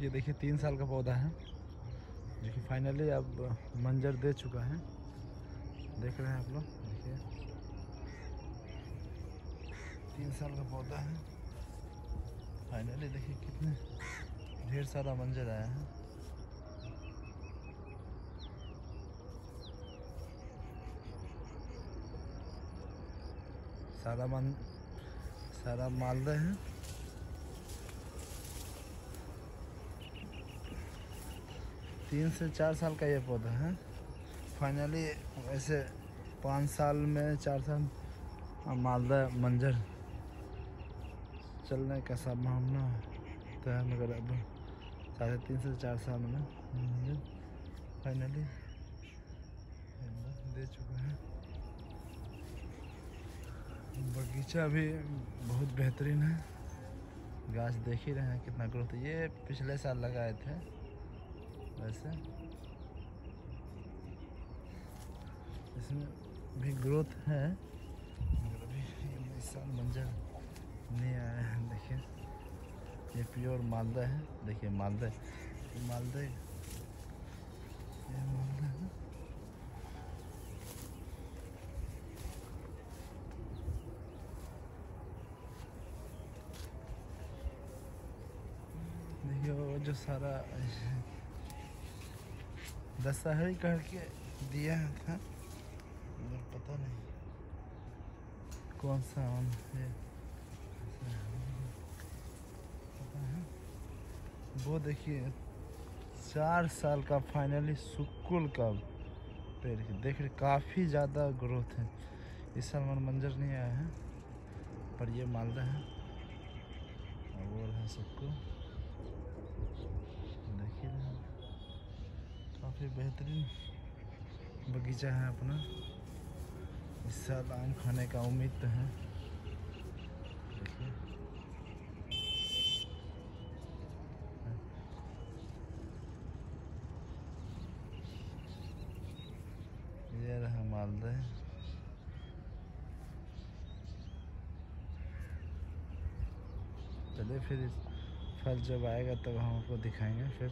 ये देखिए, तीन साल का पौधा है। जो कि फाइनली अब मंजर दे चुका है। देख रहे हैं आप लोग, देखिए। तीन साल का पौधा है। फाइनली देखिए कितने ढेर सारा मंजर आया है। सारा मन, सारा मालदह है। तीन से चार साल का ये पौधा है। फाइनली ऐसे पाँच साल में, चार साल मालदा मंजर। चलने का संभावना होता है, मगर अब साढ़े तीन से चार साल में मंजर फाइनली दे चुका है। बगीचा भी बहुत बेहतरीन है। गाछ देख ही रहे हैं कितना ग्रोथ ये पिछले साल लगाए थे। वैसे इसमें भी ग्रोथ है। मगर अभी साल मंजर नहीं आया है, देखिए। ये प्योर मालदा है, देखिए मालदा मालदा ये मालदा है। देखिए वो जो सारा दशहरी करके दिया था। मगर पता नहीं। कौन सा आम है? वो देखिए, चार साल का फाइनली सुकुल का पेड़ देख रहे काफ़ी ज़्यादा ग्रोथ है। इस साल मन मंजर नहीं आया है, पर ये मालदा है। और वो है सबको देखिए काफ़ी बेहतरीन बगीचा है अपना। इस साल आम खाने का उम्मीद तो है। ये रहा मालदा। चलिए फिर फल जब आएगा तब हम आपको दिखाएँगे। फिर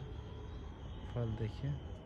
फल देखिए।